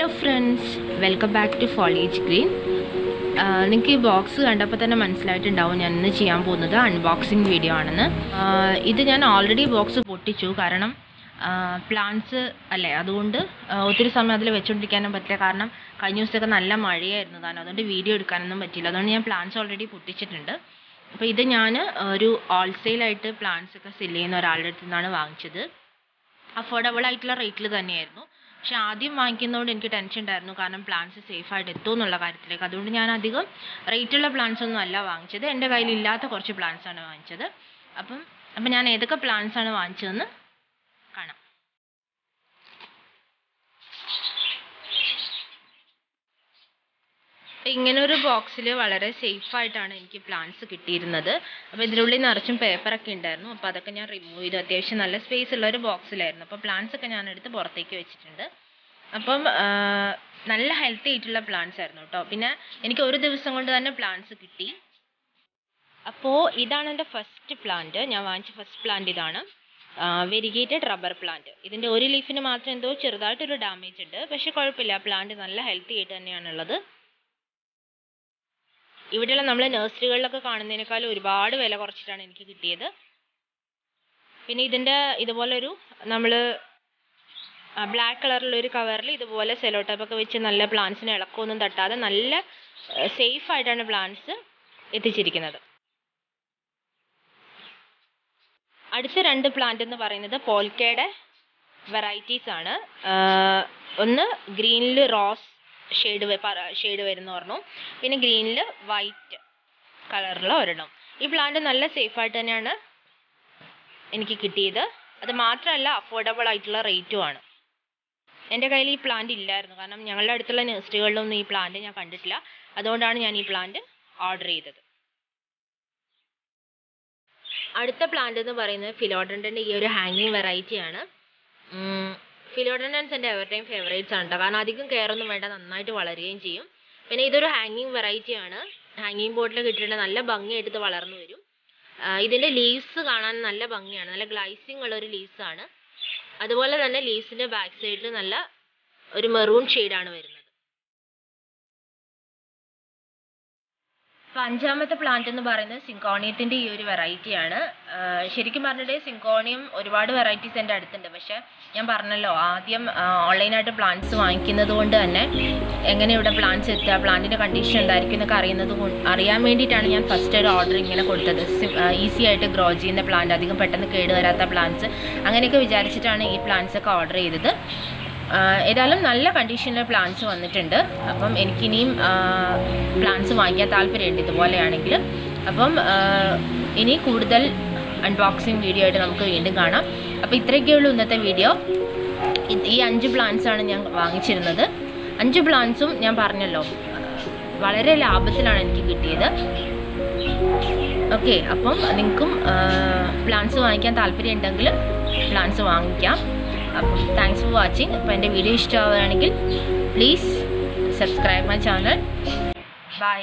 Welcome back to foliage green. നിങ്ങൾക്ക് ഈ box കണ്ടപ്പോൾ തന്നെ മനസ്സിലായിട്ടുണ്ടാവും ഞാൻ ഇന്ന് ചെയ്യാൻ പോകുന്നത് അൺബോക്സിങ് വീഡിയോ ആണെന്ന്. ഇത് ഞാൻ ഓൾറെഡി ബോക്സ് പൊട്ടിച്ചു. കാരണം പ്ലാന്റ്സ് അല്ലേ അതുകൊണ്ട് ഒത്തിരി സമയം അതിൽ വെച്ചുകൊണ്ടിരിക്കാനും പറ്റില്ല. കാരണം കഴിഞ്ഞ ദിവസമൊക്കെ നല്ല മഴയായിരുന്നു. കാരണം അതുകൊണ്ട് വീഡിയോ എടുക്കാനൊന്നും പറ്റില്ല അതുകൊണ്ട് ഞാൻ പ്ലാന്റ്സ് ഓൾറെഡി പൊട്ടിച്ചിട്ടുണ്ട്. അപ്പോൾ ഇത് ഞാൻ ഒരു ഹോൾസെയിലായിട്ട് പ്ലാന്റ്സ് ഒക്കെ സെൽ ചെയ്യുന്ന ഒരാളുടെ അടുത്ത് നിന്നാണ് വാങ്ങിച്ചത്. അഫോർഡബിൾ ആയിട്ടുള്ള റേറ്റിൽ തന്നെയായിരുന്നു. പക്ഷെ ആദ്യം വാങ്ങിക്കുന്നതുകൊണ്ട് എനിക്ക് ടെൻഷൻ ഉണ്ടായിരുന്നു. കാരണം പ്ലാന്റ്സ് സേഫ് ആയിട്ട് എത്തുമോ എന്നുള്ള കാര്യത്തിലേക്ക്. അതുകൊണ്ട് ഞാൻ അധികം റേറ്റുള്ള പ്ലാന്റ്സ് ഒന്നും അല്ല വാങ്ങിച്ചത്. എന്റെ കയ്യിൽ ഇല്ലാത്ത കുറച്ച് പ്ലാന്റ്സ് ആണ് വാങ്ങിച്ചത്. അപ്പം അപ്പം ഞാൻ ഏതൊക്കെ പ്ലാന്റ്സ് ആണ് വാങ്ങിച്ചതെന്ന് കാണാം. ഇങ്ങനെ ഒരു ബോക്സിൽ വളരെ സേഫ് ആയിട്ടാണ് എനിക്ക് പ്ലാന്റ്സ് കിട്ടിയിരുന്നത്. അപ്പോൾ ഇതിനുള്ളിൽ നിറച്ചും പേപ്പറൊക്കെ ഉണ്ടായിരുന്നു. അപ്പോൾ അതൊക്കെ ഞാൻ റിമൂവ് ചെയ്തു. അത്യാവശ്യം നല്ല സ്പേസ് ഉള്ള ഒരു ബോക്സിലായിരുന്നു അപ്പോൾ പ്ലാന്റ്സ് ഒക്കെ ഞാൻ എടുത്ത് പുറത്തേക്ക് വെച്ചിട്ടുണ്ട്. അപ്പം നല്ല ഹെൽത്തി ആയിട്ടുള്ള പ്ലാന്റ്സ് ആയിരുന്നു കേട്ടോ. പിന്നെ എനിക്ക് ഒരു ദിവസം കൊണ്ട് തന്നെ പ്ലാന്റ്സ് കിട്ടി. അപ്പോൾ ഇതാണ് എന്റെ ഫസ്റ്റ് പ്ലാന്റ് ഞാൻ വാങ്ങിച്ച ഫസ്റ്റ് പ്ലാന്റ് ഇതാണ്. വെരിഗേറ്റഡ് റബ്ബർ പ്ലാന്റ് ഇതിന്റെ ഒരു ലീഫിന് മാത്രം എന്തോ ചെറുതായിട്ടൊരു ഡാമേജ് ഉണ്ട്. പക്ഷേ കുഴപ്പമില്ല. പ്ലാന്റ് നല്ല ഹെൽത്തി ആയിട്ട് തന്നെയാണുള്ളത്. ഇവിടെയുള്ള നമ്മൾ നഴ്സറികളിലൊക്കെ കാണുന്നതിനേക്കാൾ ഒരുപാട് വില കുറച്ചിട്ടാണ് എനിക്ക് കിട്ടിയത്. പിന്നെ ഇതിന്റെ ഇതുപോലൊരു നമ്മൾ ബ്ലാക്ക് കളറിലുള്ള ഒരു കവറിൽ ഇതുപോലെ സെലോ ഒക്കെ വെച്ച് നല്ല പ്ലാന്റ്സിന് ഇളക്കമൊന്നും തട്ടാതെ നല്ല സേഫ് ആയിട്ടാണ് പ്ലാന്റ്സ് എത്തിച്ചിരിക്കുന്നത്. അടുത്ത രണ്ട് പ്ലാന്റ് എന്ന് പറയുന്നത് പോൽക്കയുടെ വെറൈറ്റീസ് ആണ്. ഒന്ന് ഗ്രീനിൽ റോസ് ഷെയ്ഡ് ഷെയ്ഡ് വരുന്ന ഒരെണ്ണം പിന്നെ ഗ്രീനിൽ വൈറ്റ് കളറിലുള്ള ഒരെണ്ണം. ഈ പ്ലാന്റ് നല്ല സേഫായിട്ട് തന്നെയാണ് എനിക്ക് കിട്ടിയത്. അത് മാത്രമല്ല അഫോർഡബിൾ ആയിട്ടുള്ള റേറ്റും ആണ്. എന്റെ കയ്യിൽ ഈ പ്ലാന്റ് ഇല്ലായിരുന്നു. കാരണം ഞങ്ങളുടെ അടുത്തുള്ള നഴ്സറികളിലൊന്നും ഈ പ്ലാന്റ് ഞാൻ കണ്ടിട്ടില്ല. അതുകൊണ്ടാണ് ഞാൻ ഈ പ്ലാന്റ് ഓർഡർ ചെയ്തത്. അടുത്ത പ്ലാന്റ് എന്ന് പറയുന്നത് ഫിലോഡൻഡന്റെ ഈ ഒരു ഹാങ്ങിങ് വെറൈറ്റി ആണ്. ഫിലോഡൻഡൻസ് എന്റെ എവരുടെയും ഫേവറേറ്റ്സ് ആണ് കേട്ടോ കാരണം അധികം കെയർ ഒന്നും വേണ്ട നന്നായിട്ട് വളരുകയും ചെയ്യും. പിന്നെ ഇതൊരു ഹാങ്ങിങ് വെറൈറ്റി ആണ്. ഹാങ്ങിങ് ബോട്ടിൽ കിട്ടിയിട്ട് നല്ല ഭംഗിയായിട്ട് ഇത് വളർന്നു വരും. ഇതിന്റെ ലീവ്സ് കാണാൻ നല്ല ഭംഗിയാണ്. നല്ല ഗ്ലൈസിങ് ഉള്ള ഒരു ലീവ്സ് ആണ്. അതുപോലെ തന്നെ ലീവ്സിന്റെ ബാക്ക് സൈഡിൽ നല്ല ഒരു മെറൂൺ ആണ് വരുന്നത്. ഇപ്പൊ അഞ്ചാമത്തെ പ്ലാന്റ് എന്ന് പറയുന്നത് സിങ്കോണിയത്തിന്റെ ഈ ഒരു വെറൈറ്റിയാണ് ശരിക്കും പറഞ്ഞിട്ട് സിങ്കോണിയം ഒരുപാട് വെറൈറ്റീസ് എന്റെ അടുത്തുണ്ട്. പക്ഷെ ഞാൻ പറഞ്ഞല്ലോ ആദ്യം ഓൺലൈനായിട്ട് പ്ലാന്റ്സ് വാങ്ങിക്കുന്നത് കൊണ്ട് തന്നെ എങ്ങനെ ഇവിടെ പ്ലാന്റ്സ് എത്തുക പ്ലാന്റിന്റെ കണ്ടീഷൻ എന്തായിരിക്കും എന്നൊക്കെ അറിയുന്നത് അറിയാൻ വേണ്ടിയിട്ടാണ് ഞാൻ ഫസ്റ്റ് ഒരു ഓർഡർ ഇങ്ങനെ കൊടുത്തത്. ഈസി ആയിട്ട് ഗ്രോ ചെയ്യുന്ന പ്ലാന്റ് അധികം പെട്ടെന്ന് കേടുവരാത്ത പ്ലാന്റ്സ് അങ്ങനെയൊക്കെ വിചാരിച്ചിട്ടാണ് ഈ പ്ലാന്റ്സ് ഒക്കെ ഓർഡർ ചെയ്തത്. ഏതായാലും നല്ല കണ്ടീഷനിൽ പ്ലാന്റ്സ് വന്നിട്ടുണ്ട്. അപ്പം എനിക്കിനിയും പ്ലാന്റ്സ് വാങ്ങിക്കാൻ താല്പര്യമുണ്ട് ഇതുപോലെയാണെങ്കിൽ. അപ്പം ഇനി കൂടുതൽ അൺബോക്സിങ് വീഡിയോ ആയിട്ട് നമുക്ക് വീണ്ടും കാണാം. അപ്പോൾ ഇത്രയൊക്കെയുള്ളൂ ഇന്നത്തെ വീഡിയോ ഈ അഞ്ച് പ്ലാന്റ്സ് ആണ് ഞാൻ വാങ്ങിച്ചിരുന്നത്. അഞ്ച് പ്ലാന്റ്സും ഞാൻ പറഞ്ഞല്ലോ. വളരെ ലാഭത്തിലാണ് എനിക്ക് കിട്ടിയത്. ഓക്കെ അപ്പം നിങ്ങൾക്കും പ്ലാന്റ്സ് വാങ്ങിക്കാൻ താല്പര്യം ഉണ്ടെങ്കിൽ പ്ലാന്റ്സ് വാങ്ങിക്കാം. അപ്പം താങ്ക്സ് ഫോർ വാച്ചിങ് അപ്പോൾ എന്റെ വീഡിയോ ഇഷ്ടമാവുകയാണെങ്കിൽ please subscribe my channel bye